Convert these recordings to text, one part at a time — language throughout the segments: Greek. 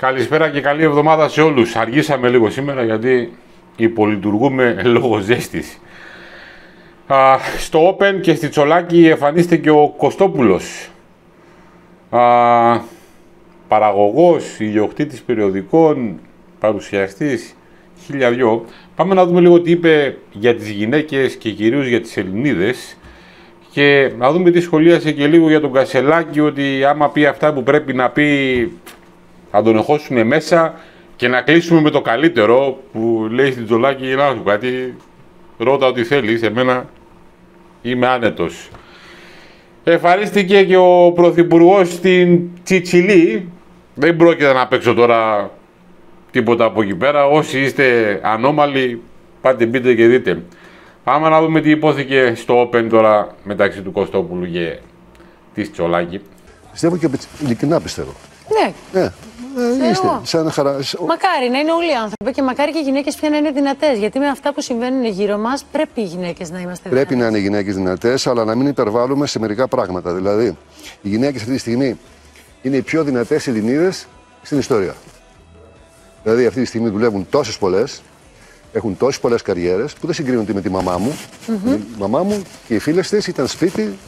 Καλησπέρα και καλή εβδομάδα σε όλους. Αργήσαμε λίγο σήμερα γιατί υπολειτουργούμε λόγω ζέστης. Α, στο Open και στη Τσολάκη εμφανίστηκε ο Κωστόπουλος. Α, παραγωγός, ιδιοκτήτης περιοδικών, παρουσιαστής, χίλια δυο. Πάμε να δούμε λίγο τι είπε για τις γυναίκες και κυρίως για τις Ελληνίδες και να δούμε τι σχολίασε και λίγο για τον Κασελάκη ότι άμα πει αυτά που πρέπει να πει θα τον εχώσουν μέσα και να κλείσουμε με το καλύτερο που λέει στην Τζολάκη να σου κάτι ρώτα ό,τι θέλεις, εμένα είμαι άνετος. Εφαρίστηκε και ο Πρωθυπουργός στην Τσιτσιλή. Δεν πρόκειται να παίξω τώρα τίποτα από εκεί πέρα. Όσοι είστε ανώμαλοι, πάτε μπείτε και δείτε. Πάμε να δούμε τι υπόθηκε στο Open τώρα μεταξύ του Κωστόπουλου και της Τσολάκη. Πιστεύω και ειλικρινά πιστεύω. Ναι. Ναι. Ε, είστε, σαν χαρά. Μακάρι να είναι όλοι οι άνθρωποι και μακάρι και οι γυναίκες πια να είναι δυνατές. Γιατί με αυτά που συμβαίνουν γύρω μας πρέπει οι γυναίκες να είμαστε δυνατέ. Πρέπει να είναι γυναίκες δυνατές, αλλά να μην υπερβάλλουμε σε μερικά πράγματα. Δηλαδή, οι γυναίκες αυτή τη στιγμή είναι οι πιο δυνατές Ελληνίδες στην ιστορία. Δηλαδή, αυτή τη στιγμή δουλεύουν τόσες πολλές, έχουν τόσες πολλές καριέρες που δεν συγκρίνονται με τη μαμά μου. Η μαμά μου και οι φίλες της ήταν σπίτι,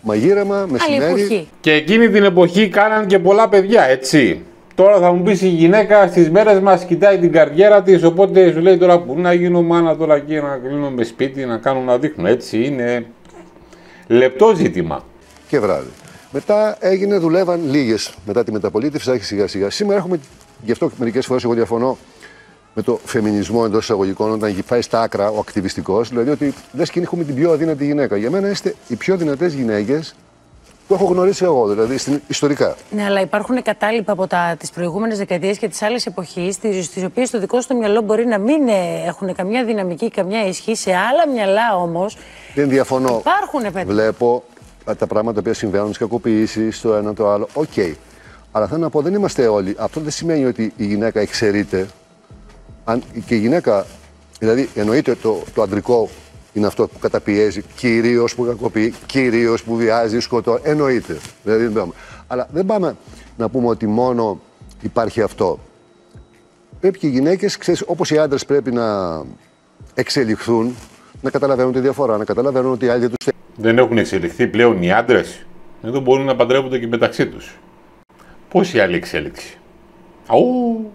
μαγείρεμα, μεσημέρι. Και εκείνη την εποχή κάναν και πολλά παιδιά, έτσι. Τώρα θα μου πεις η γυναίκα στις μέρες μας κοιτάει την καριέρα της, οπότε σου λέει τώρα που να γίνω μάνα τώρα εκεί να κλείνω με σπίτι, να κάνω να δείχνω. Έτσι είναι λεπτό ζήτημα. Και βράδυ. Μετά έγινε, δουλεύαν λίγες μετά τη μεταπολίτευση, άρχισε σιγά σιγά. Σήμερα έχουμε, γι' αυτό μερικές φορές εγώ διαφωνώ με το φεμινισμό εντός εισαγωγικών, όταν έχει πάει στα άκρα ο ακτιβιστικός, δηλαδή ότι λες και έχουμε την πιο αδύνατη γυναίκα. Για μένα είστε οι πιο δυνατές γυναίκες που έχω γνωρίσει εγώ, δηλαδή στην, ιστορικά. Ναι, αλλά υπάρχουν κατάλοιπα από τις προηγούμενες δεκαετίες και τις άλλες εποχές, στις οποίες το δικό σου μυαλό μπορεί να μην ε, έχουν καμιά δυναμική, καμιά ισχύ. Σε άλλα μυαλά όμως. Δεν διαφωνώ. Υπάρχουν, παιδί. Βλέπω τα πράγματα που συμβαίνουν, τις κακοποιήσεις, το ένα το άλλο. OK. Okay. Αλλά θέλω να πω, δεν είμαστε όλοι. Αυτό δεν σημαίνει ότι η γυναίκα εξαιρείται. Αν και η γυναίκα, δηλαδή εννοείται το, το αντρικό είναι αυτό που καταπιέζει, κυρίως που κακοποιεί, κυρίως που βιάζει, σκοτώ. Εννοείται. Δηλαδή, δεν πάμε. Αλλά δεν πάμε να πούμε ότι μόνο υπάρχει αυτό. Πρέπει και οι γυναίκες, όπως οι άντρες πρέπει να εξελιχθούν, να καταλαβαίνουν τη διαφορά, να καταλαβαίνουν ότι οι άλλοι δεν του Δεν έχουν εξελιχθεί πλέον οι άντρες; Εδώ μπορούν να παντρεύονται και μεταξύ τους. Πώς η άλλη εξέλιξη; Αού!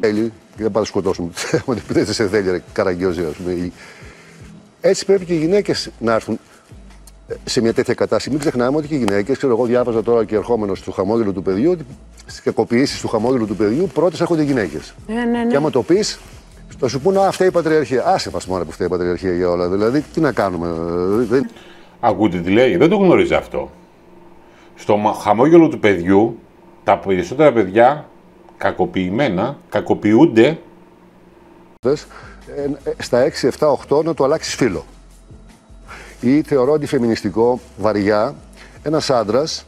Θέλει, δεν πάντα σκοτώσουν. Δεν σε θέλει, καραγκιόζη, ας πούμε. Έτσι πρέπει και οι γυναίκες να έρθουν σε μια τέτοια κατάσταση. Μην ξεχνάμε ότι και οι γυναίκες, ξέρω εγώ, διάβαζα τώρα και ερχόμενος στο χαμόγελο του παιδιού, ότι στις κακοποιήσεις του χαμόγελου του παιδιού πρώτες έρχονται οι γυναίκες. Ναι, ναι, ναι. Και άμα το πεις, θα σου πούνε, Α, φταίει η πατριαρχία. Άσε μα μόνο που φταίει η πατριαρχία για όλα. Δηλαδή, τι να κάνουμε. Δεν... Ακούτε τι λέει, δεν το γνωρίζει αυτό. Στο χαμόγελο του παιδιού, τα περισσότερα παιδιά κακοποιημένα κακοποιούνται. Ε, στα 6, 7, 8 να το αλλάξεις φίλο. Ή θεωρώ αντιφεμινιστικό, βαριά, ένας άντρας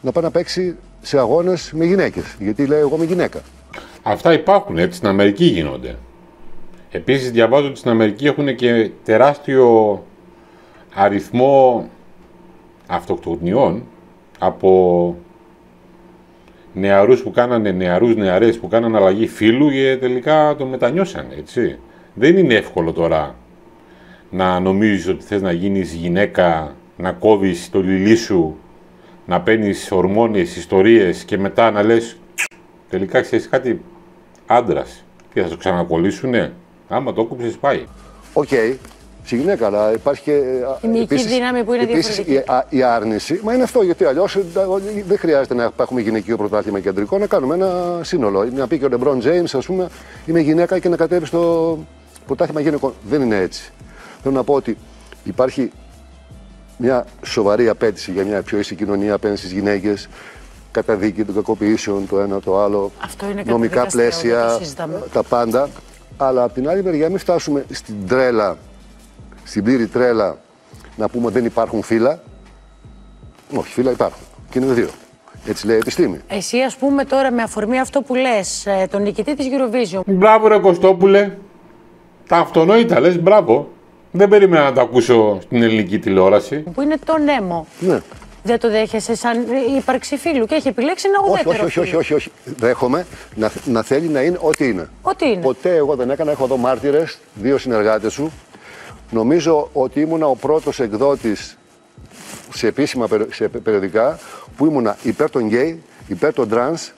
να πάει να παίξει σε αγώνες με γυναίκες. Γιατί λέει, Εγώ είμαι γυναίκα. Αυτά υπάρχουν, έτσι στην Αμερική γίνονται. Επίσης, διαβάζω ότι στην Αμερική έχουν και τεράστιο αριθμό αυτοκτονιών από νεαρούς που κάνανε, νεαρούς νεαρές που κάνανε αλλαγή φίλου και τελικά το μετανιώσανε, έτσι. Δεν είναι εύκολο τώρα να νομίζεις ότι θες να γίνεις γυναίκα, να κόβεις το λιλί σου, να παίρνεις ορμόνες, ιστορίες και μετά να λες τελικά ξέρεις κάτι άντρας. Τι θα σου ξανακολλήσουνε, άμα το κόψεις πάει. OK, okay. Στη γυναίκα, αλλά υπάρχει και. Η μυϊκή δύναμη που είναι επίσης, διαφορετική. Η, η άρνηση. Μα είναι αυτό, γιατί αλλιώς δεν χρειάζεται να έχουμε γυναικείο πρωτάθλημα κεντρικό, να κάνουμε ένα σύνολο. Να πει και ο Λεμπρόν Τζέιμ, ας πούμε, είμαι γυναίκα και να κατέβει στο πρωτάθλημα γυναικών. Δεν είναι έτσι. Θέλω να πω ότι υπάρχει μια σοβαρή απαίτηση για μια πιο ίση κοινωνία απέναντι στις γυναίκες. Καταδίκη των κακοποιήσεων, το ένα το άλλο. Αυτό είναι νομικά πλαίσια, τα πάντα. Αλλά από την άλλη μεριά, μην φτάσουμε στην τρέλα στην πλήρη τρέλα να πούμε ότι δεν υπάρχουν φύλλα. Όχι, φύλλα υπάρχουν. Και είναι δύο. Έτσι λέει η επιστήμη. Εσύ, ας πούμε, τώρα με αφορμή αυτό που λες, ε, τον νικητή της Eurovision. Μπράβο, ρε Κωστόπουλε. Τα αυτονόητα λες, μπράβο. Δεν περίμενα να τα ακούσω στην ελληνική τηλεόραση. Που είναι το Νέμο. Ναι. Δεν το δέχεσαι σαν ύπαρξη φύλου και έχει επιλέξει ένα Όχι, ουδέτερο. όχι, όχι, φύλο. όχι, όχι, όχι. Δέχομαι να, να θέλει να είναι ό,τι είναι. Ό,τι είναι. Ποτέ εγώ δεν έκανα. Έχω εδώ μάρτυρες, δύο συνεργάτες σου. Νομίζω ότι ήμουνα ο πρώτος εκδότης σε επίσημα περι- σε περιοδικά που ήμουνα υπέρ των γκέι, υπέρ των τρανς.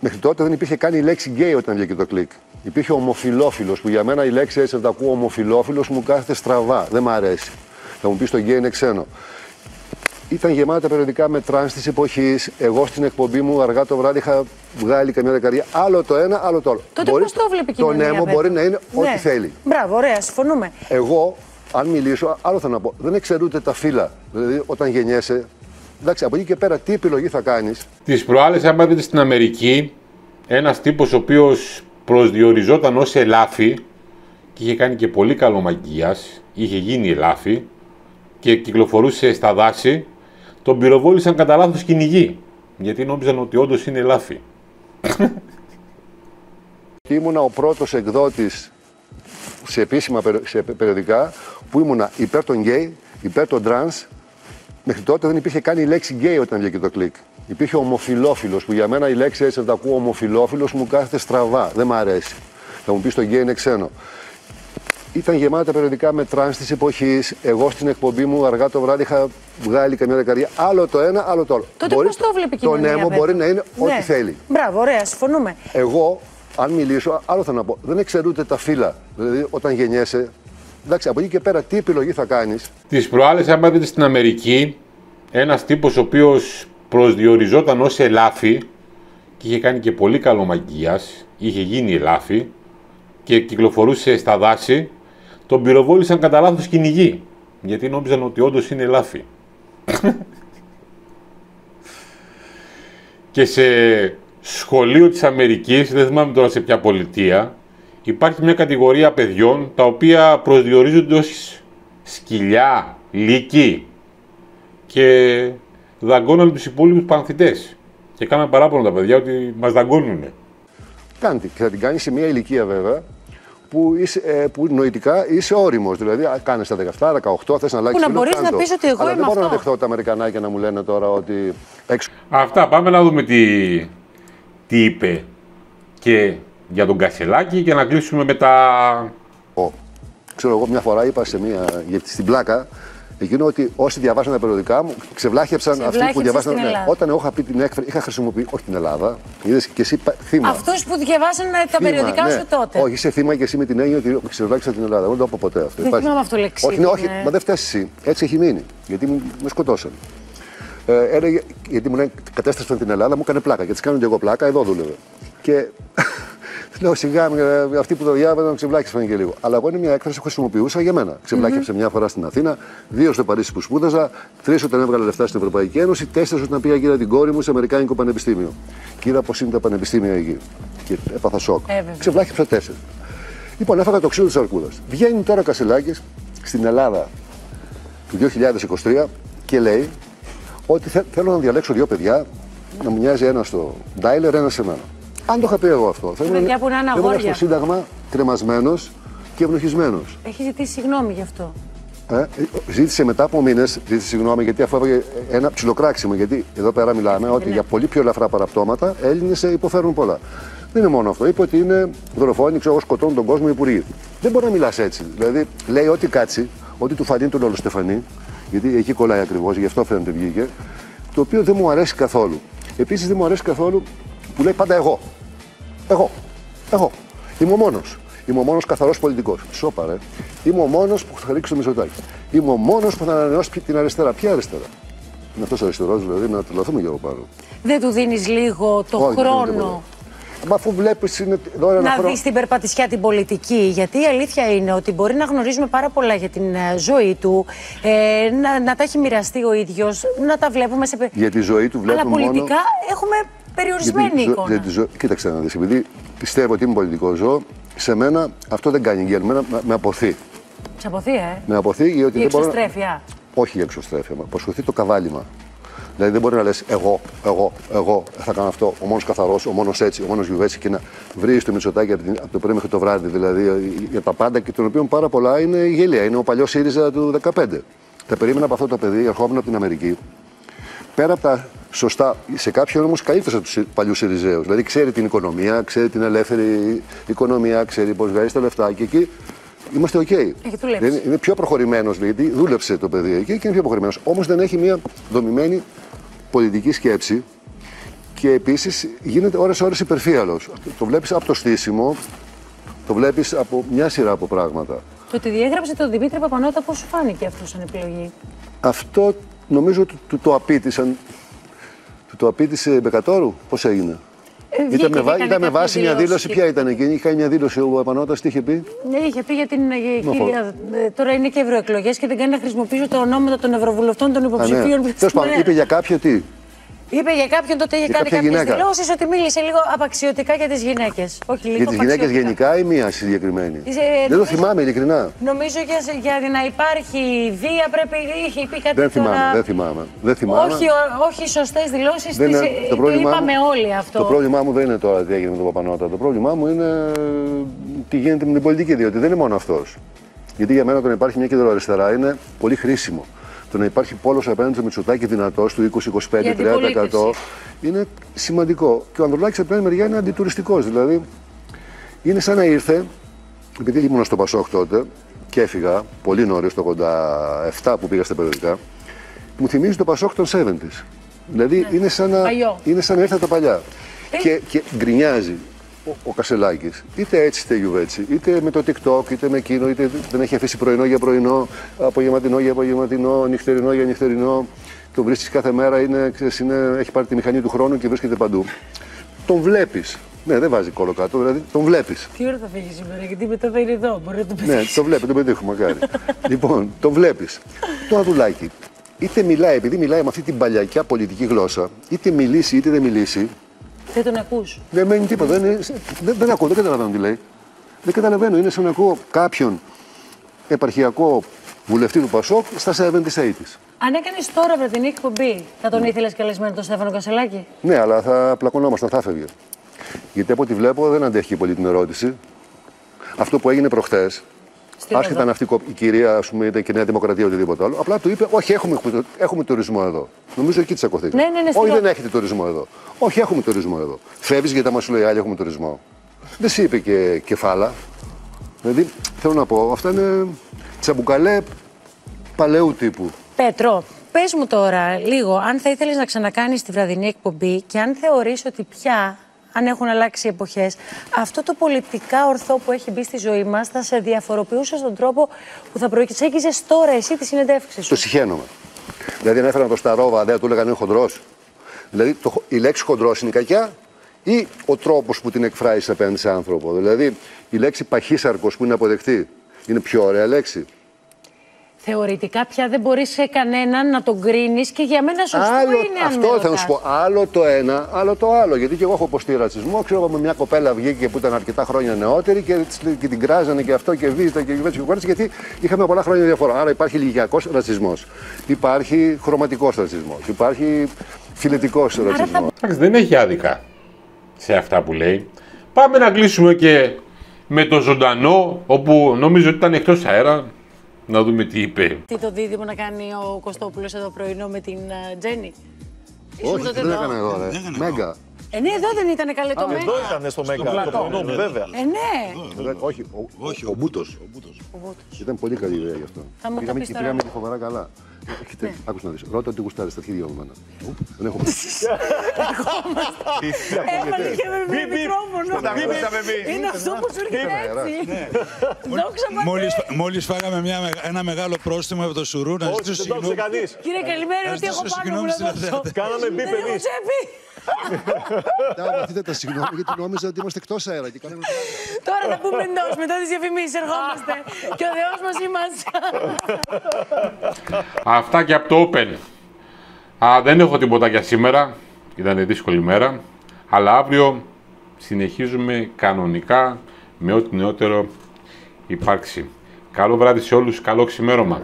Μέχρι τότε δεν υπήρχε καν η λέξη γκέι όταν βγήκε το Κλικ. Υπήρχε ομοφυλόφιλος που για μένα η λέξη έτσι, όταν ακούω ομοφυλόφιλος μου κάθεται στραβά. Δεν μ' αρέσει. Θα μου πεις το γκέι είναι ξένο. Ήταν γεμάτα περιοδικά με τρανς της εποχής. Εγώ στην εκπομπή μου αργά το βράδυ είχα βγάλει καμιά δεκαετία. Άλλο το ένα, άλλο το άλλο. Τότε Μπορεί- πώς το βλέπει η Το κοινωνία. Νέμο βέβαια. μπορεί να είναι ό,τι Ναι. θέλει. Μπράβο, ωραία, συμφωνούμε. Εγώ, αν μιλήσω, άλλο θα να πω. Δεν εξαιρούνται τα φύλα. Δηλαδή, όταν γεννιέσαι, εντάξει, από εκεί και πέρα, τι επιλογή θα κάνεις; Τις προάλλες, άμα δείτε στην Αμερική, ένας τύπος ο οποίος προσδιοριζόταν ως ελάφι και είχε κάνει και πολύ καλό μαγκία, είχε γίνει ελάφι και κυκλοφορούσε στα δάση, τον πυροβόλησαν κατά λάθος κυνηγοί. Γιατί νόμιζαν ότι όντως είναι ελάφι. Ήμουνα ο πρώτος εκδότης σε επίσημα περι- σε περιοδικά που ήμουνα υπέρ των γκέι, υπέρ των τρανς. Μέχρι τότε δεν υπήρχε καν η λέξη γκέι όταν βγήκε το κλικ. Υπήρχε ομοφιλόφιλος που για μένα η λέξη έτσι, όταν ακούω ομοφιλόφιλος μου κάθεται στραβά. Δεν μ' αρέσει. Θα μου πεις το γκέι είναι ξένο. Ήταν γεμάτα περιοδικά με τρανς της εποχής. Εγώ στην εκπομπή μου αργά το βράδυ είχα βγάλει καμιά δεκαετία. Άλλο το ένα, άλλο το άλλο. Τότε Μπορεί- πώς το βλέπει η Το κοινωνία. νέμο βέβαια. μπορεί να είναι ό,τι Ναι. θέλει. Μπράβο, ωραία, συμφωνούμε. Εγώ, αν μιλήσω, άλλο θα να πω. Δεν εξαιρούνται τα φύλα. Δηλαδή, όταν γεννιέσαι, εντάξει, από εκεί και πέρα, τι επιλογή θα κάνεις; Τις προάλλες, άμα δείτε στην Αμερική, ένας τύπος ο οποίος προσδιοριζόταν ως ελάφι και είχε κάνει και πολύ καλό μαγκία, είχε γίνει ελάφι και κυκλοφορούσε στα δάση, τον πυροβόλησαν κατά λάθος κυνηγοί. Γιατί νόμιζαν ότι όντως είναι ελάφι. και σε σχολείο της Αμερικής, δεν θυμάμαι τώρα σε ποια πολιτεία, υπάρχει μια κατηγορία παιδιών τα οποία προσδιορίζονται ως σκυλιά, λύκοι και δαγκώναν τους υπόλοιπους πανθητές. Και κάναν παράπονο τα παιδιά ότι μας δαγκώνουν. Κάντε και θα την κάνει σε μια ηλικία βέβαια που, είσαι, ε, που νοητικά είσαι όριμος. Δηλαδή, κάνεις τα 17-18, θες να αλλάξεις. να μπορείς να πεις ότι εγώ Αλλά είμαι δεν μπορώ να αυτό. δεχτώ τα Αμερικανάκια να μου λένε τώρα ότι έξω. Αυτά, πάμε να δούμε τι, τι είπε και για τον Κασελάκη και να κλείσουμε με τα... Ξέρω εγώ, μια φορά είπα σε μια, γιατί στην πλάκα εκείνο ότι όσοι διαβάσαν τα περιοδικά μου ξεβλάχεψαν αυτοί που Ξεβλάχεψες διαβάσαν. την ναι. Ελλάδα. Όταν εγώ είχα πει την έκφραση, είχα χρησιμοποιήσει. Όχι την Ελλάδα, είδες και εσύ πα- θύμα. Αυτούς που διαβάσαν τα Θύμα, περιοδικά ναι. σου τότε. Όχι, είσαι θύμα και εσύ με την έννοια ότι ξεβλάχισα την Ελλάδα. Δεν το πω ποτέ αυτό. Δεν Υπάρχει. θυμάμαι αυτό λεξίδι, Όχι, ναι, όχι, ναι. μα δεν φταίει εσύ. Έτσι έχει μείνει. Γιατί μου, με σκοτώσαν. Ε, έλεγε, γιατί μου λένε κατέστρεψαν την Ελλάδα, μου έκανε πλάκα. Γιατί κάνω και εγώ πλάκα, εδώ δούλευε. Και λέω σιγά, ε, αυτοί που το διάβαζαν ξεβλάχησαν και λίγο. Αλλά εγώ είναι μια έκφραση που χρησιμοποιούσα για μένα. Ξεβλάχεψε μια φορά στην Αθήνα, δύο στο Παρίσι που σπούδαζα, τρεις όταν έβγαλε λεφτά στην Ευρωπαϊκή Ένωση, τέσσερις όταν πήγα γύρω την κόρη μου σε Αμερικάνικο Πανεπιστήμιο. Και είδα πώς είναι τα πανεπιστήμια εκεί. Και έπαθα σοκ. Ε, βέβαια. Ξεβλάχεψα τέσσερις. Λοιπόν, έφαγα το ξύλο της Αρκούδας. Βγαίνει τώρα ο Κασελάκης στην Ελλάδα του 2023 και λέει ότι θε- θέλω να διαλέξω δύο παιδιά, να μου μοιάζει ένα στο Ντάιλερ, ένα σε μένα. Αν το είχα πει εγώ αυτό, θα παιδιά που να είναι θα ήμουν αγόρια. στο Σύνταγμα κρεμασμένος και ευνοχισμένος. Έχει ζητήσει συγγνώμη γι' αυτό. Ε, ζήτησε μετά από μήνες, ζήτησε συγγνώμη γιατί αφού έβαγε ένα ψιλοκράξιμο. Γιατί εδώ πέρα μιλάμε ότι για πολύ πιο ελαφρά παραπτώματα Έλληνες υποφέρουν πολλά. Δεν είναι μόνο αυτό. Είπε ότι είναι δολοφόνοι, ξέρω εγώ, σκοτώνουν τον κόσμο οι υπουργοί. Δεν μπορεί να μιλάς έτσι. Δηλαδή λέει ό,τι κάτσει, ό,τι του φανεί τον Ολοστεφανή, γιατί εκεί κολλάει ακριβώς, γι' αυτό φαίνεται βγήκε, το οποίο δεν μου αρέσει καθόλου. Επίσης δεν μου αρέσει καθόλου που λέει πάντα εγώ. Εγώ. Εγώ. Είμαι ο μόνος. Είμαι ο μόνος καθαρός πολιτικός. Σόπα, ρε. Είμαι ο μόνος που θα ρίξει το μισοτάκι. Είμαι ο μόνος που θα ανανεώσει την αριστερά. Ποια αριστερά; Είναι αυτός αριστερός, δηλαδή, να τρελαθούμε για εγώ πάνω. Δεν του δίνεις λίγο το Όχι, δεν είναι χρόνο τίποτα. Μα αφού βλέπεις είναι εδώ ένα να χρόνο. δεις την περπατησιά την πολιτική. Γιατί η αλήθεια είναι ότι μπορεί να γνωρίζουμε πάρα πολλά για την ε, ζωή του, ε, να, να τα έχει μοιραστεί ο ίδιος, να τα βλέπουμε σε. πε- Για τη ζωή του Αλλά βλέπουμε μόνο. πολιτικά έχουμε περιορισμένη για τη ζω- εικόνα. για τη ζω- Κοίταξε να δεις, επειδή πιστεύω ότι είμαι πολιτικό ζώο, σε μένα αυτό δεν κάνει γκέλ. Μένα με- με αποθεί. Σε αποθεί, ε; Με αποθεί γιατί Η δεν μπορώ. να- εξωστρέφεια. Όχι η εξωστρέφεια, μα προσχωθεί το καβάλιμα. Δηλαδή δεν μπορεί να λες εγώ, εγώ, εγώ θα κάνω αυτό, ο μόνος καθαρός, ο μόνος έτσι, ο μόνος γιουβέτσι και να βρεις το Μητσοτάκι από, την- από το πρωί μέχρι το βράδυ. Δηλαδή ε, για τα πάντα και των οποίων πάρα πολλά είναι γελοία. Είναι ο παλιός ΣΥΡΙΖΑ του 2015. Τα περίμενα από αυτό το παιδί, ερχόμενο από την Αμερική πέρα από τα σωστά, σε κάποιον όμως καλύτερο από τους παλιούς Σιριζέους. Δηλαδή ξέρει την οικονομία, ξέρει την ελεύθερη οικονομία, ξέρει πώς βγάζει τα λεφτά και εκεί είμαστε οκ. Έχει δουλέψει. Είναι, είναι πιο προχωρημένος, γιατί δούλεψε το παιδί εκεί και είναι πιο προχωρημένος. Όμως δεν έχει μια δομημένη πολιτική σκέψη και επίσης γίνεται ώρε-ώρε υπερφύαλος. Το βλέπεις από το στήσιμο, το βλέπεις από μια σειρά από πράγματα. Το ότι διέγραψε τον Δημήτρη Παπανότα, πώς σου φάνηκε αυτό σαν επιλογή; Αυτό νομίζω του, του το απίτησαν. Του το απίτησε Μπεκατόρου, πώς έγινε; Ε, βγήκε Ήταν με, και βά- έκανε ήταν με κάποιες βάση μια δηλώσεις δήλωση, και- ποια ήταν εκείνη; Είχε κάνει μια δήλωση ο Παπανότα, τι είχε πει; Ναι, είχε πει για την ε, Μα, κυρία. ε, Τώρα είναι και ευρωεκλογές και δεν κάνει να χρησιμοποιήσω τα ονόματα των ευρωβουλευτών των Α, υποψηφίων. ναι. που Τέλος πάντων, είναι. είπε για κάποιο τι; Είπε για κάποιον τότε είχε Για κάνει κάποια κάποιες γυναίκα. δηλώσεις ότι μίλησε λίγο απαξιωτικά για τις γυναίκες. Όχι λίγο. Για τις γυναίκες απαξιωτικά. γενικά ή μία συγκεκριμένη; Είσαι- Δεν το νομίζω- θυμάμαι ειλικρινά. Νομίζω για, για να υπάρχει βία πρέπει. είχε πει κάτι Δεν τώρα. θυμάμαι, δεν θυμάμαι. Δεν θυμάμαι. Όχι, ο- όχι σωστές δηλώσεις. Δεν είναι- το, το πρόβλημά είπαμε μου- όλοι αυτό. Το πρόβλημά μου δεν είναι τώρα τι έγινε με τον Παπανότα. Το πρόβλημά μου είναι ε, τι γίνεται με την πολιτική. Διότι δεν είναι μόνο αυτός. Γιατί για μένα το να υπάρχει μια κεντροαριστερά είναι πολύ χρήσιμο. Το να υπάρχει πόλος απέναντι στο Μητσοτάκι δυνατός του 20-25-30% Για την πολίτευση. είναι σημαντικό. Και ο Ανδρουλάκης από την άλλη μεριά είναι αντιτουριστικός. Δηλαδή είναι σαν να ήρθε, επειδή ήμουν στο Πασόκ τότε και έφυγα πολύ νωρίς το 87 που πήγα στα περιοδικά, μου θυμίζει το Πασόκ των 70s. Δηλαδή είναι σαν να, Ναι. Παλιό. είναι σαν να ήρθε τα παλιά. Ε. Και, και γκρινιάζει ο, ο Κασελάκης, είτε έτσι είτε γιουβέτσι, είτε με το TikTok, είτε με εκείνο, είτε δεν έχει αφήσει πρωινό για πρωινό, απογευματινό για απογευματινό, νυχτερινό για νυχτερινό. Το βρίσκεις κάθε μέρα, είναι, ξέρεις, είναι, έχει πάρει τη μηχανή του χρόνου και βρίσκεται παντού. Τον βλέπεις. Ναι, δεν βάζει κόλλο κάτω, δηλαδή τον βλέπεις. Τι ώρα θα φύγεις σήμερα, γιατί μετά θα είναι εδώ. Μπορεί να το πει. Ναι, το βλέπει, το πετύχουμε, μακάρι. λοιπόν, το βλέπεις. Το αδουλάκι. Είτε μιλάει, επειδή μιλάει με αυτή την παλιακιά πολιτική γλώσσα, είτε μιλήσει είτε δεν μιλήσει, Δεν τον ακούς. δεν μένει τίποτα. Δεν, είναι- δεν, δεν ακούω, δεν καταλαβαίνω τι λέει. Δεν καταλαβαίνω. Είναι σαν να ακούω κάποιον επαρχιακό βουλευτή του Πασόκ στα 70's 80's. Αν έκανες τώρα βραδινή εκπομπή, θα τον ήθελες καλεσμένο τον Στέφανο Κασελάκη; Ναι, αλλά θα πλακωνόμασταν, θα έφευγε. Γιατί από ό,τι βλέπω δεν αντέχει πολύ την ερώτηση. Αυτό που έγινε προχθές, Στην άσχετα οδό. αν αυτή η κο- η κυρία ας πούμε, ήταν και Νέα Δημοκρατία ή οτιδήποτε άλλο, απλά του είπε: Όχι, έχουμε, έχουμε τουρισμό εδώ. Νομίζω εκεί τσακωθήκαμε. Ναι, ναι, ναι, στην Όχι, δεν οδό. έχετε τουρισμό εδώ. Όχι, έχουμε τουρισμό εδώ. Φεύγεις γιατί μα σου λέει άλλοι έχουμε τουρισμό. Δεν σου είπε και κεφάλα. Δηλαδή, θέλω να πω, αυτά είναι τσαμπουκαλέ παλαιού τύπου. Πέτρο, πες μου τώρα λίγο, αν θα ήθελες να ξανακάνεις τη βραδινή εκπομπή και αν θεωρείς ότι πια, αν έχουν αλλάξει οι εποχές, αυτό το πολιτικά ορθό που έχει μπει στη ζωή μας θα σε διαφοροποιούσε στον τρόπο που θα προεξέγγιζε τώρα εσύ τη συνεντεύξη Το σου. συχαίνομαι. Δηλαδή, αν έφεραν το Σταρόβα, δεν του έλεγαν είναι χοντρός. Δηλαδή, το, χο- η λέξη χοντρός είναι κακιά ή ο τρόπος που την εκφράζεις απέναντι σε άνθρωπο. Δηλαδή, η λέξη παχύσαρκος που είναι αποδεκτή είναι πιο ωραία λέξη. Θεωρητικά πια δεν μπορείς σε κανέναν να τον κρίνεις και για μένα σωστό Άλλο, είναι αν με αυτό θα ρωτάς. σου πω. Άλλο το ένα, άλλο το άλλο. Γιατί και εγώ έχω υποστεί ρατσισμό. Ξέρω εγώ με μια κοπέλα βγήκε που ήταν αρκετά χρόνια νεότερη και, της- και την κράζανε και αυτό και βίζεται και κυβέρνηση και κουβέρνηση γιατί είχαμε πολλά χρόνια διαφορά. Άρα υπάρχει ηλικιακό ρατσισμός. Υπάρχει χρωματικός ρατσισμός. Υπάρχει φιλετικός ρατσισμός. Εντάξει, δεν έχει άδικα σε αυτά που λέει. Πάμε να κλείσουμε και με το ζωντανό, όπου νομίζω ότι ήταν εκτός αέρα. Να δούμε τι είπε. Τι το δίδυμο να κάνει ο Κωστόπουλος εδώ πρωινό με την α, Τζέννη. Ήσουν Όχι, τότε δεν εδώ. έκανα εγώ, ρε. Μέγκα. Ε, ναι, εδώ δεν ήταν καλέ το Εδώ Μέγκα. ήταν στο Μέγκα, το πρωινό μου, βέβαια. Ε, ναι. Βέβαια, Όχι, ο, Όχι, ο, ο Μπούτος. Ο Βούτος. Ήταν πολύ καλή ιδέα γι' αυτό. Θα μου το Πήγαμε πεις και τώρα. Ναι. πήγαμε και φοβερά καλά. Έχετε, άκουσα να δεις. Ρώτα τι γουστάρεις, τα αρχίδια μου εμένα. Δεν έχω Έβαλε και με μικρόφωνο. Είναι αυτό που σου έρχεται έτσι. Δόξα πατέρα. Μόλις, μόλις φάγαμε μια, μεγα- ένα μεγάλο πρόστιμο από το Σουρού να Όχι, ζητήσω δεν το άφησε συγγνώμη. κανείς. Κύριε Καλημέρα, Να ότι έχω ζητήσω πάνω μου συγγνώμη να στην δώσω. Αθήνα. Κάναμε μπιπ Δεν έχω εμείς. τσέπη. Μαθείτε τα συγγνώμη γιατί νόμιζα ότι είμαστε εκτός αέρα και κάναμε Τώρα θα πούμε εντός, μετά τις διαφημίσεις ερχόμαστε. Και ο Θεός μας είμαστε. Αυτά και από το Open. Α, δεν έχω τίποτα για σήμερα. Ήταν δύσκολη μέρα. Αλλά αύριο συνεχίζουμε κανονικά με ό,τι νεότερο υπάρξει. Καλό βράδυ σε όλους, καλό ξημέρωμα.